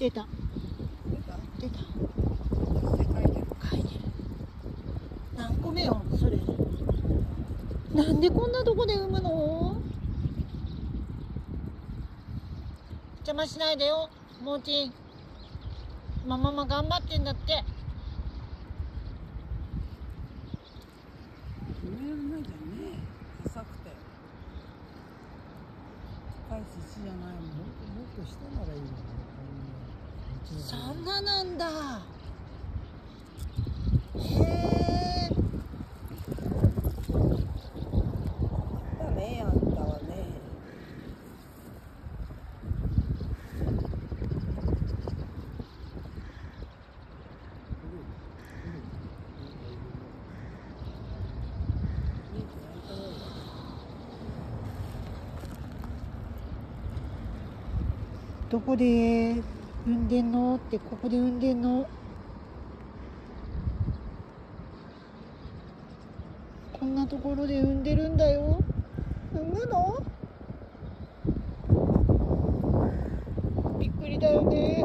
出た。出た。書いてる。何個目よそれ。なんでこんなとこで産むの？邪魔しないでよもうちんマママ頑張ってんだって。浅くて。深い土じゃないもんもっと下ならいいのねそん。ななんだへえだねあんたはねどこで？産んでんのってここで産んでんの。こんなところで産んでるんだよ。産むの？びっくりだよね。